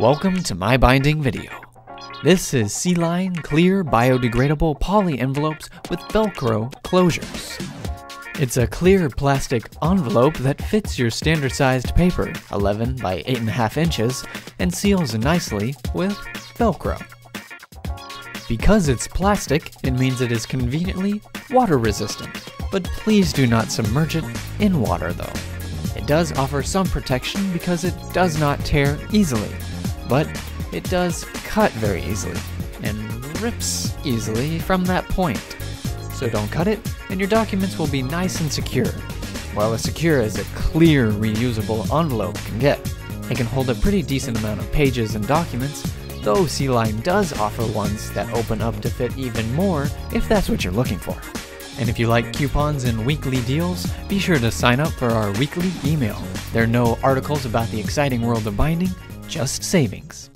Welcome to MyBinding video. This is C-Line clear biodegradable poly envelopes with Velcro closures. It's a clear plastic envelope that fits your standard sized paper, 11 by 8.5 inches, and seals nicely with Velcro. Because it's plastic, it means it is conveniently water resistant, but please do not submerge it in water though. It does offer some protection because it does not tear easily, but it does cut very easily and rips easily from that point. So don't cut it, and your documents will be nice and secure. While as secure as a clear, reusable envelope can get. It can hold a pretty decent amount of pages and documents, though C-Line does offer ones that open up to fit even more if that's what you're looking for. And if you like coupons and weekly deals, be sure to sign up for our weekly email. There are no articles about the exciting world of binding, just savings.